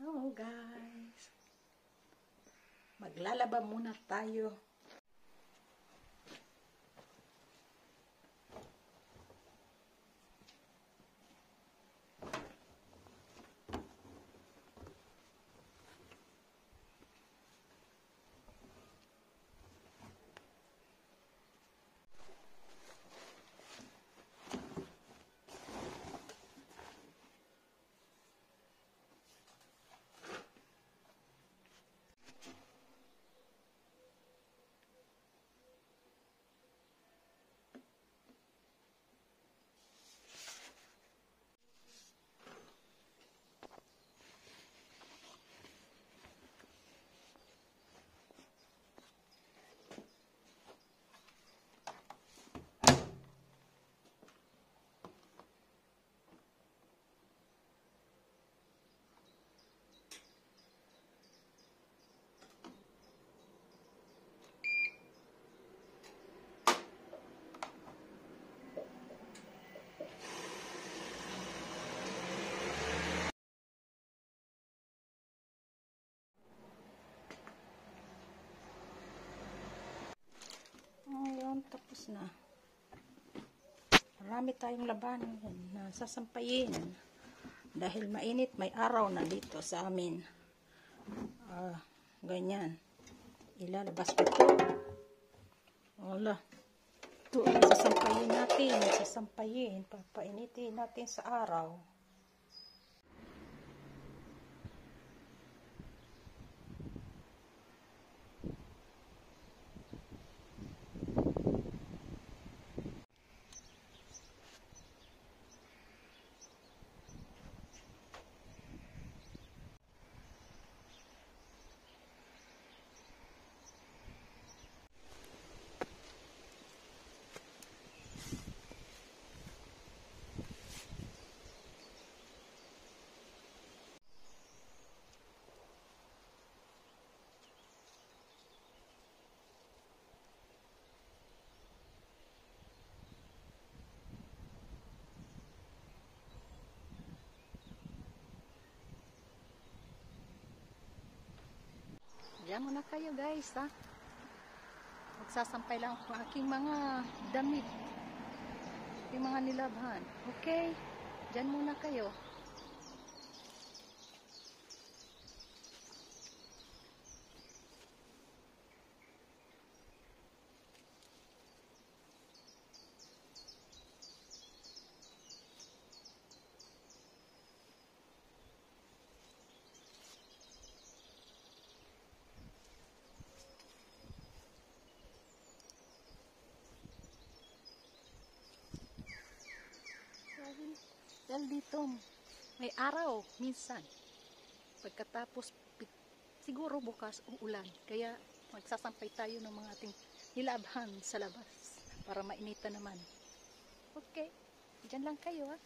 Hello guys. Maglalaba muna tayo. Tapos na. Marami tayong laban na sasampayin. Dahil mainit, may araw na dito sa amin. Ah, ganyan. Ilalabas ko ito. Wala. Ito ang sasampayin natin. Sasampayin. Papainitin natin sa araw. Diyan muna kayo guys ha. Magsasampay lang ako ng aking mga damit. Yung mga nilabhan. Okay? Diyan muna kayo. Dahil, dahil dito, may araw minsan. Pagkatapos, siguro bukas uulan. Kaya magsasampay tayo ng mga ating nilabhan sa labas para mainitan naman. Okay, dyan lang kayo ah.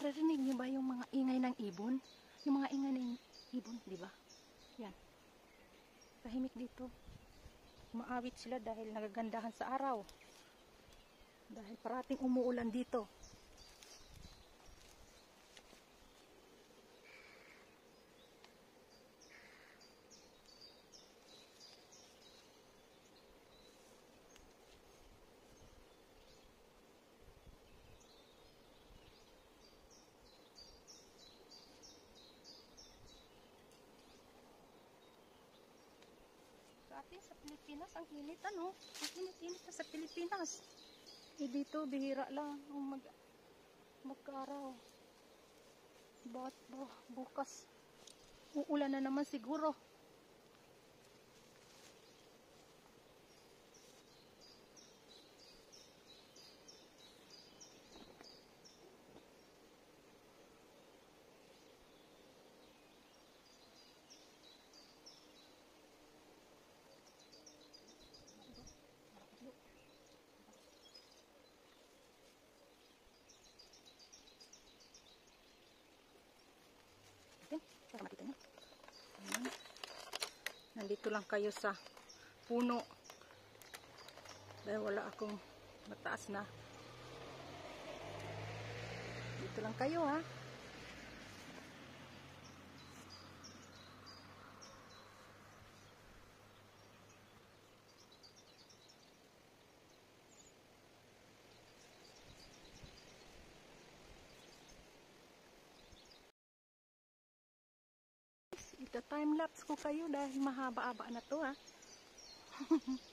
Naririnig niyo ba yung mga ingay ng ibon? Yung mga ingay ng ibon, di ba? Yan. Tahimik dito. Maawit sila dahil nagagandahan sa araw. Dahil parating umuulan dito. Sa atin sa Pilipinas, ang init ano? Ang init-init sa Pilipinas. Eh dito, bihira lang ang mag magkaraw. Bakit ba bukas? Uulan na naman siguro. natin para makita nyo. Ayan. Nandito lang kayo sa puno. Dahil wala akong mataas na. Dito lang kayo ha. Ito time lapse ko kayo dahil mahaba-aba na to ha.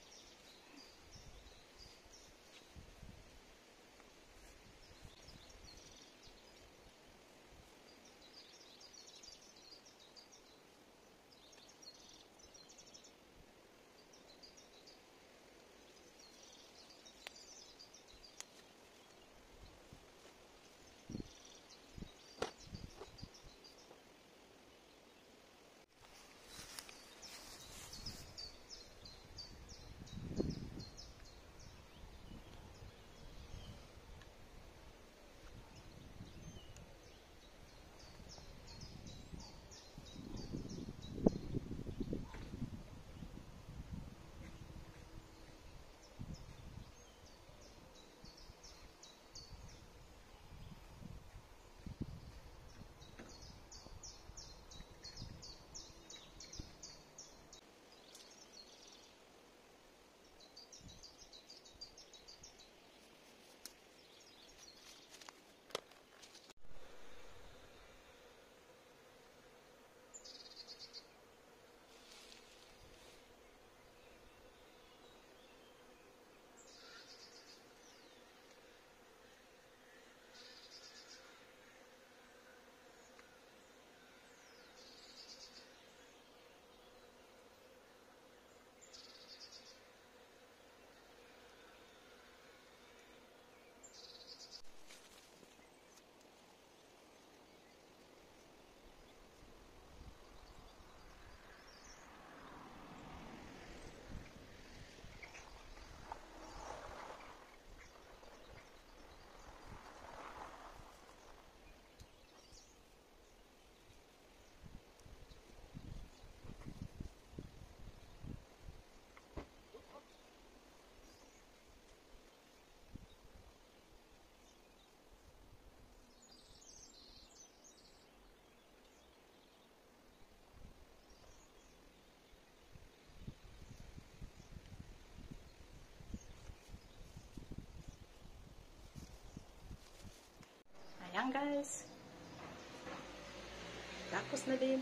Ayan guys. Tapos na din.